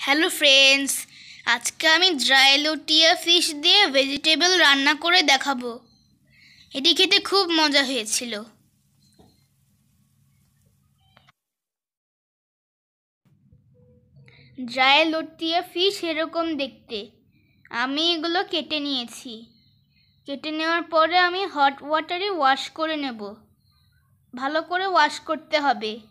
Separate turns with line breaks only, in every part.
Hello friends আজকে আমি dry লুটিয়া ফিশ দিয়ে ভেজিটেবল রান্না করে দেখাবো। এটি খেতে খুব মজা হয়েছিল। ড্রাই লুটিয়া ফিশ এরকম দেখতে। আমি এগুলো কেটে নিয়েছি। কেটে নেওয়ার পরে আমি হট ওয়াটারে ওয়াশ করে নেব। ভালো করে ওয়াশ করতে হবে।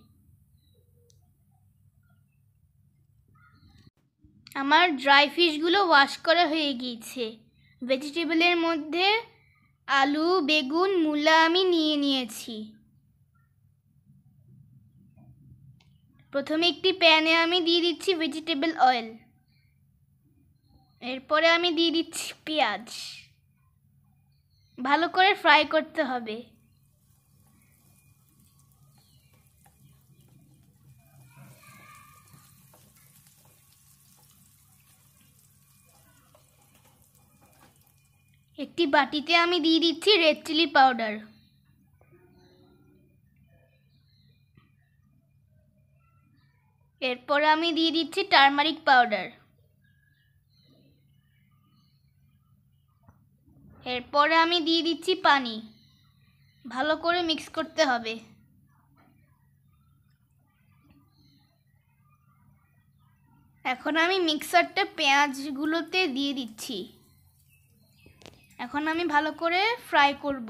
আমার ড্রাই ফিশগুলো ওয়াশ করা হয়ে গিয়েছে। ভেজিটেবলের মধ্যে আলু, বেগুন, মূলা আমি নিয়ে নিয়েছি। প্রথমে একটি প্যানে আমি দিয়ে দিচ্ছি ভেজিটেবল অয়েল এরপরে আমি দিয়ে দিচ্ছি পেঁয়াজ। ভালো করে ফ্রাই করতে হবে। একটি বাটিতে আমি দিয়ে দিচ্ছি রেড চিলি পাউডার। এরপর আমি দিয়ে দিচ্ছি টারমারিক পাউডার। এরপরে আমি দিয়ে দিচ্ছি পানি। ভালো করে মিক্স করতে হবে। এখন আমি মিক্সারটা পেঁয়াজগুলোতে দিয়ে দিচ্ছি। এখন আমি ভালো করে ফ্রাই করব।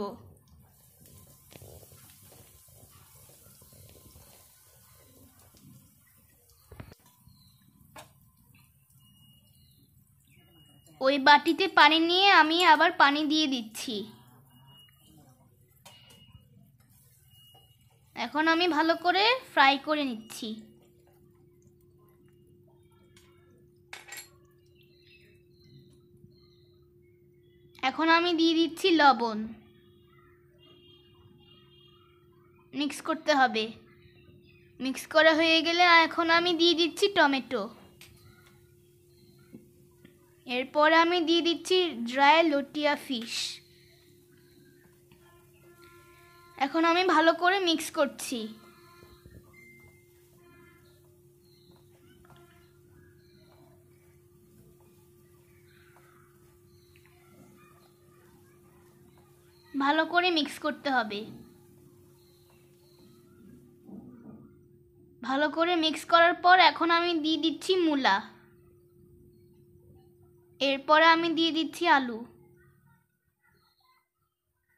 ওই বাটিতে পানি নিয়ে আমি আবার পানি দিয়ে দিচ্ছি। এখন আমি ভালো করে ফ্রাই করে নিচ্ছি। এখন আমি দিয়ে দিচ্ছি লবণ। মিক্স করতে হবে। মিক্স করা হয়ে গেলে এখন আমি দিয়ে দিচ্ছি টমেটো। এরপর আমি দিয়ে দিচ্ছি ড্রাই লটিয়া ফিশ এখন আমি ভালো করে মিক্স করছি। ভালো করে মিক্স করতে হবে। ভালো করে মিক্স করার পর এখন আমি দিয়ে দিচ্ছি মূলা। এরপরে আমি দিয়ে দিচ্ছি আলু।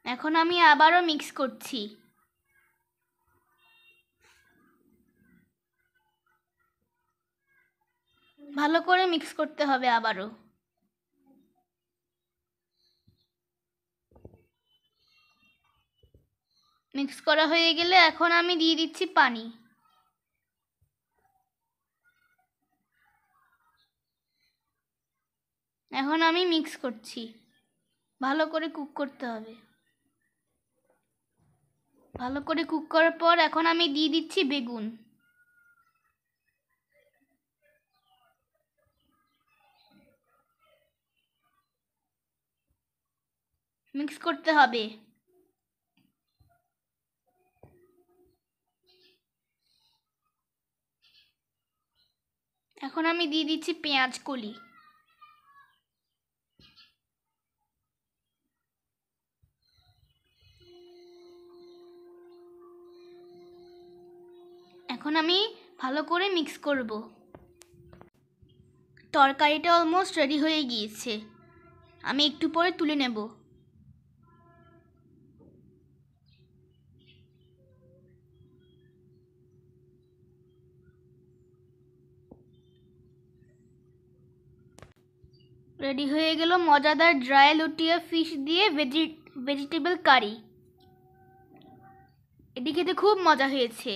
এখন আমি আবারও মিক্স করছি। ভালো করে মিক্স করতে হবে আবারও। মিক্স করা হয়ে গেলে এখন আমি দিয়ে দিচ্ছি পানি। এখন আমি মিক্স করছি। ভালো করে কুক করতে হবে। ভালো করে কুক করার পর এখন আমি দিয়ে দিচ্ছি বেগুন। মিক্স করতে হবে। এখন আমি দিয়ে দিচ্ছি পেঁয়াজ কলি। এখন আমি ভালো করে মিক্স করব। তরকারিটা অলমোস্ট রেডি হয়ে গিয়েছে। আমি একটু পরে তুলে নেব। রেডি হয়ে গেল মজাদার ড্রাই লুটিয়া ফিশ দিয়ে ভেজি ভেজিটেবল কারি। এটি খেতে খুব মজা হয়েছে।